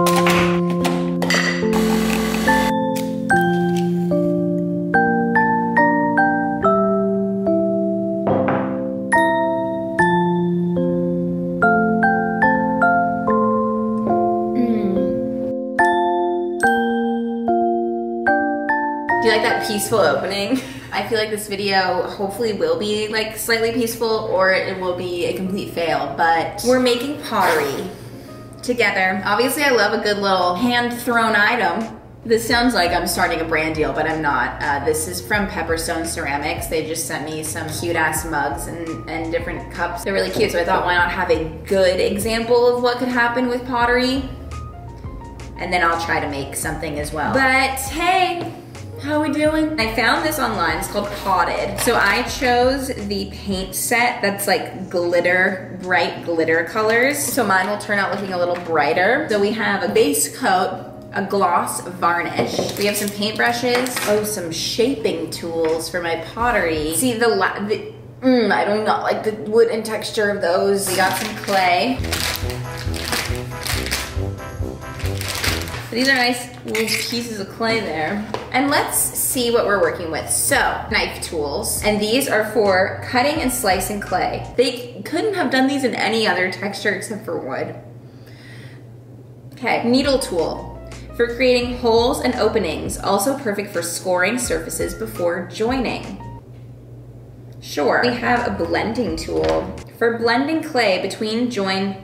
Do you like that peaceful opening? I feel like this video hopefully will be like slightly peaceful or it will be a complete fail, but we're making pottery together. Obviously I love a good little hand thrown item. This sounds like I'm starting a brand deal, but I'm not. Uh, this is from Pepperstone Ceramics. They just sent me some cute ass mugs and, and different cups. They're really cute, so I thought why not have a good example of what could happen with pottery? And then I'll try to make something as well. But hey, how are we doing? I found this online, it's called Potted. So I chose the paint set that's like glitter, bright glitter colors. So mine will turn out looking a little brighter. So we have a base coat, a gloss varnish. We have some paintbrushes. Oh, some shaping tools for my pottery. See the, the mm, I do not know, like the wood and texture of those. We got some clay. These are nice little pieces of clay there. And let's see what we're working with. So, knife tools. And these are for cutting and slicing clay. They couldn't have done these in any other texture except for wood. Okay, needle tool for creating holes and openings. Also perfect for scoring surfaces before joining. Sure. We have a blending tool for blending clay between join,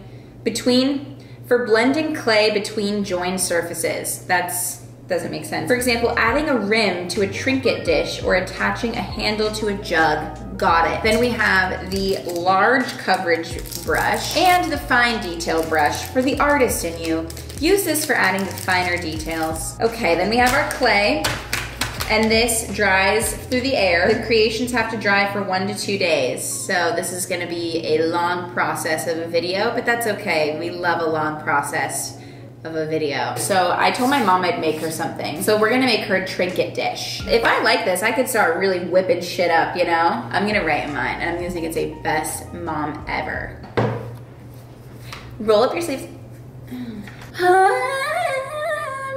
between for blending clay between joined surfaces. That's doesn't make sense. For example, adding a rim to a trinket dish or attaching a handle to a jug. Got it. Then we have the large coverage brush and the fine detail brush for the artist in you. Use this for adding the finer details. Okay, then we have our clay and this dries through the air. The creations have to dry for one to two days. So this is gonna be a long process of a video, but that's okay. We love a long process of a video. So I told my mom I'd make her something. So we're gonna make her a trinket dish. If I like this, I could start really whipping shit up, you know? I'm gonna write in mine and I'm gonna think it's a best mom ever. Roll up your sleeves. I'm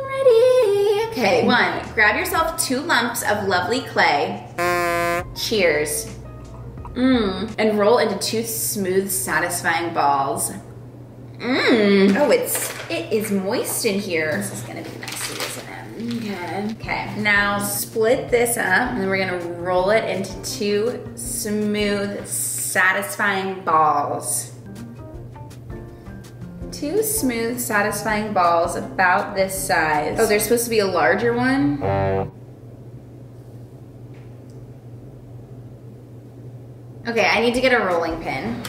ready. Okay, one, grab yourself two lumps of lovely clay. Cheers. Mmm. And roll into two smooth, satisfying balls. Mmm. Oh, it's it is moist in here. This is gonna be messy, isn't it? Okay. Okay. Now split this up, and then we're gonna roll it into two smooth, satisfying balls. Two smooth, satisfying balls about this size. Oh, there's supposed to be a larger one? Okay, I need to get a rolling pin.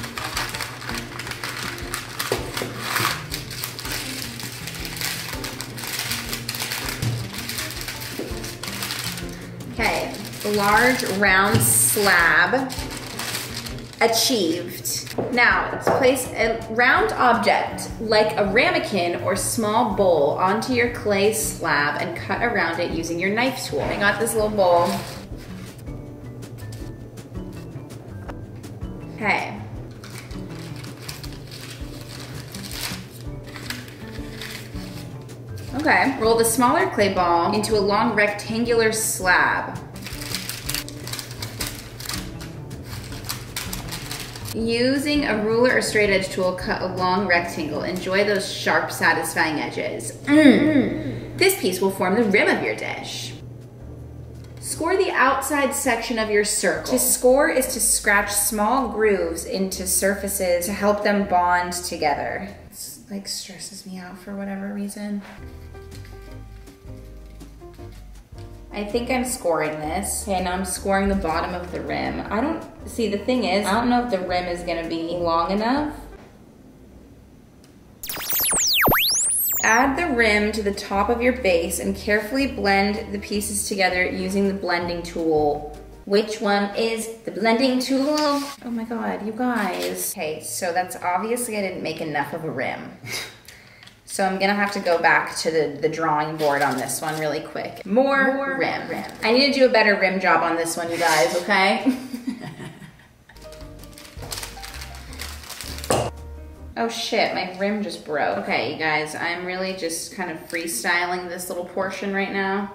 Large round slab achieved. Now, let's place a round object like a ramekin or small bowl onto your clay slab and cut around it using your knife tool. I got this little bowl. Okay. Okay, roll the smaller clay ball into a long rectangular slab. Using a ruler or straight edge tool, cut a long rectangle. Enjoy those sharp, satisfying edges. Mm. This piece will form the rim of your dish. Score the outside section of your circle. To score is to scratch small grooves into surfaces to help them bond together. It's like stresses me out for whatever reason. I think I'm scoring this. Okay, now I'm scoring the bottom of the rim. I don't, see the thing is, I don't know if the rim is gonna be long enough. Add the rim to the top of your base and carefully blend the pieces together using the blending tool. Which one is the blending tool? Oh my God, you guys. Okay, so that's obviously I didn't make enough of a rim. So I'm gonna have to go back to the, the drawing board on this one really quick. More, More rim. rim. I need to do a better rim job on this one, you guys, okay? Oh shit, my rim just broke. Okay, you guys, I'm really just kind of freestyling this little portion right now.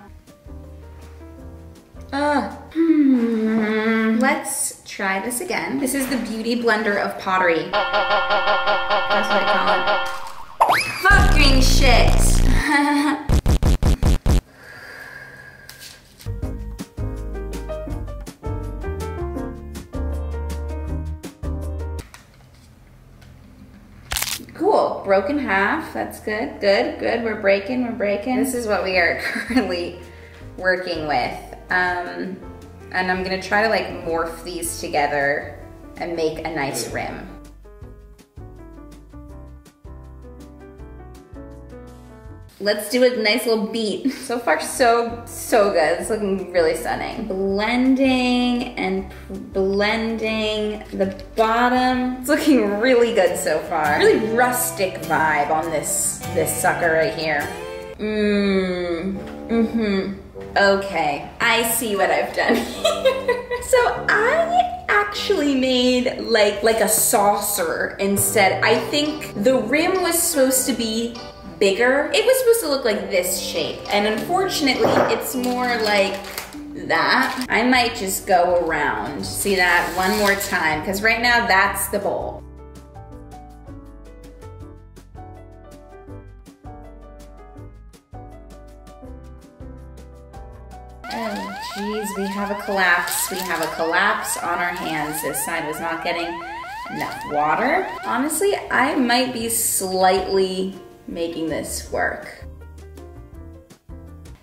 Uh, hmm. Let's try this again. This is the Beauty Blender of Pottery. That's what I call it. Fucking shit! Cool, broken half, that's good, good, good, we're breaking, we're breaking. This is what we are currently working with. Um, and I'm gonna try to like morph these together and make a nice rim. Let's do a nice little beat. So far, so, so good. It's looking really stunning. Blending and blending the bottom. It's looking really good so far. Really rustic vibe on this, this sucker right here. Mmm, mm-hmm. Okay, I see what I've done so I actually made like like a saucer instead. I think the rim was supposed to be bigger. It was supposed to look like this shape. And unfortunately, it's more like that. I might just go around, see that one more time, because right now that's the bowl. Oh, geez, we have a collapse. We have a collapse on our hands. This side was not getting enough water. Honestly, I might be slightly making this work.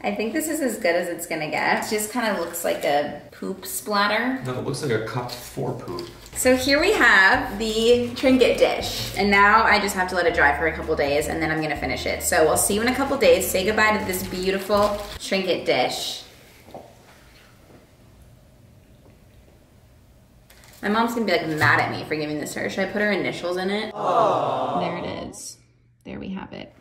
I think this is as good as it's gonna get. It just kind of looks like a poop splatter. No, it looks like a cup for poop. So here we have the trinket dish. And now I just have to let it dry for a couple days and then I'm gonna finish it. So we'll see you in a couple days. Say goodbye to this beautiful trinket dish. My mom's gonna be like mad at me for giving this to her. Should I put her initials in it? Aww. There it is. There we have it.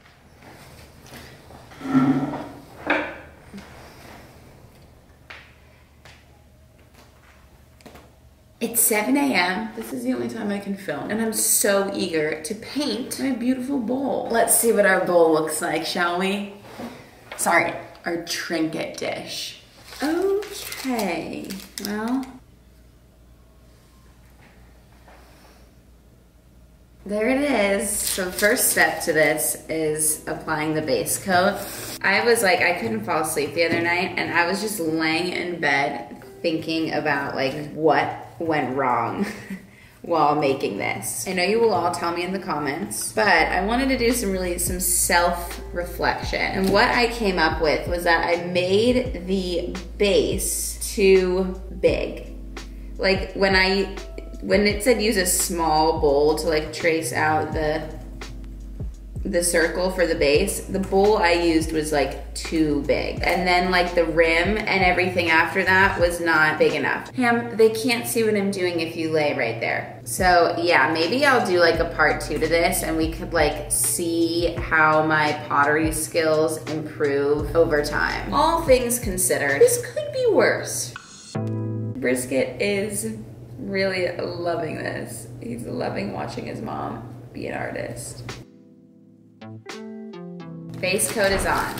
It's 7 a.m. This is the only time I can film. And I'm so eager to paint my beautiful bowl. Let's see what our bowl looks like, shall we? Sorry, our trinket dish. Okay, well, There it is. So first step to this is applying the base coat. I was like, I couldn't fall asleep the other night and I was just laying in bed thinking about like what went wrong while making this. I know you will all tell me in the comments, but I wanted to do some really some self-reflection. And what I came up with was that I made the base too big. Like when I when it said use a small bowl to like trace out the the circle for the base, the bowl I used was like too big. And then like the rim and everything after that was not big enough. Ham, they can't see what I'm doing if you lay right there. So yeah, maybe I'll do like a part two to this and we could like see how my pottery skills improve over time. All things considered, this could be worse. Brisket is really loving this. He's loving watching his mom be an artist. Base coat is on.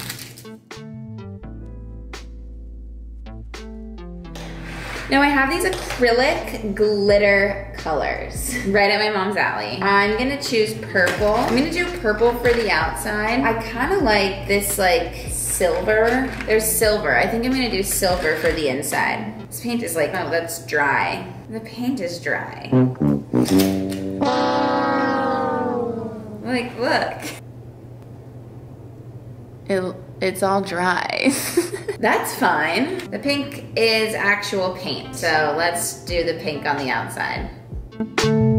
Now I have these acrylic glitter colors right at my mom's alley. I'm gonna choose purple. I'm gonna do purple for the outside. I kind of like this like silver. There's silver. I think I'm gonna do silver for the inside. This paint is like, oh, that's dry. The paint is dry. Like, look. It, it's all dry. That's fine. The pink is actual paint, so let's do the pink on the outside.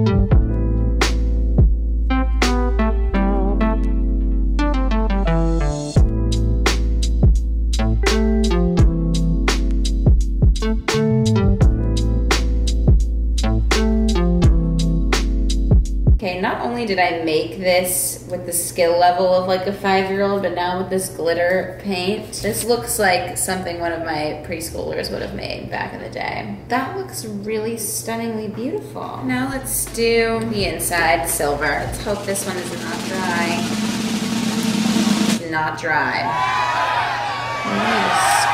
Did I make this with the skill level of like a five-year-old, but now with this glitter paint. This looks like something one of my preschoolers would have made back in the day. That looks really stunningly beautiful. Now let's do the inside silver. Let's hope this one is not dry. Not dry. Nice.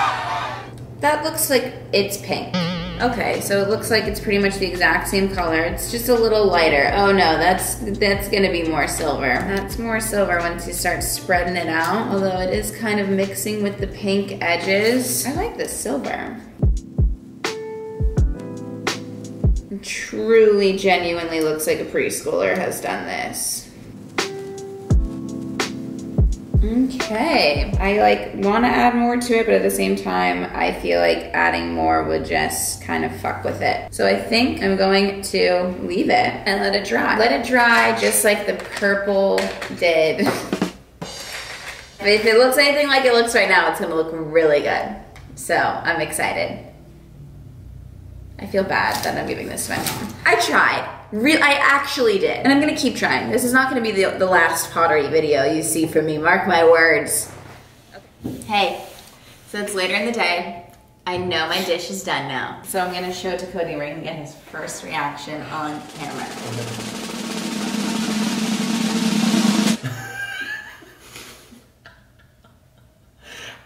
That looks like it's pink. Okay, so it looks like it's pretty much the exact same color. It's just a little lighter. Oh no, that's that's gonna be more silver. That's more silver once you start spreading it out, although it is kind of mixing with the pink edges. I like this silver. Truly, genuinely looks like a preschooler has done this. Okay, I like want to add more to it, but at the same time, I feel like adding more would just kind of fuck with it. So I think I'm going to leave it and let it dry. Let it dry just like the purple did. if it looks anything like it looks right now, it's gonna look really good. So I'm excited. I feel bad that I'm giving this to my mom. I tried. Real, I actually did. And I'm gonna keep trying. This is not gonna be the, the last pottery video you see from me, mark my words. Okay. Hey, so it's later in the day. I know my dish is done now. So I'm gonna show it to Cody where he can get his first reaction on camera.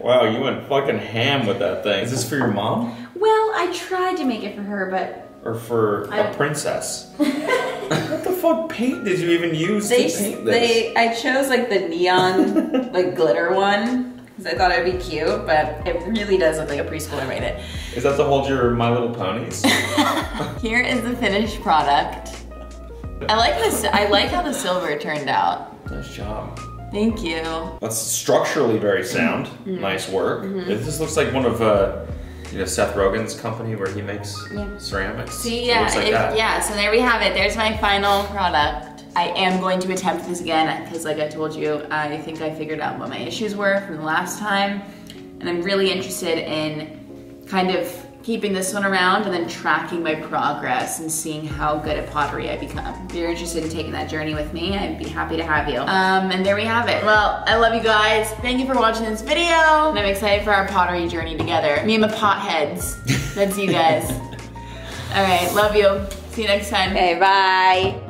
Wow, you went fucking ham with that thing. Is this for your mom? Well, I tried to make it for her, but Or for I- a princess? what the fuck paint did you even use They, to paint this? they, I chose like the neon, like glitter one because I thought it would be cute, but it really does look like a preschooler made it. Is that to hold your My Little Ponies? Here is the finished product. I like this. I like how the silver turned out. nice job. Thank you. That's structurally very sound. Mm-hmm. Nice work. This looks like one of uh, you know Seth Rogen's company where he makes Yeah. ceramics. See, yeah, like if- yeah. So there we have it. There's my final product. I am going to attempt this again because, like I told you, I think I figured out what my issues were from the last time, and I'm really interested in kind of keeping this one around and then tracking my progress and seeing how good at pottery I become. If you're interested in taking that journey with me, I'd be happy to have you. Um, and there we have it. Well, I love you guys. Thank you for watching this video, and I'm excited for our pottery journey together. Me and my potheads. That's you guys. All right, love you. See you next time. okay, bye.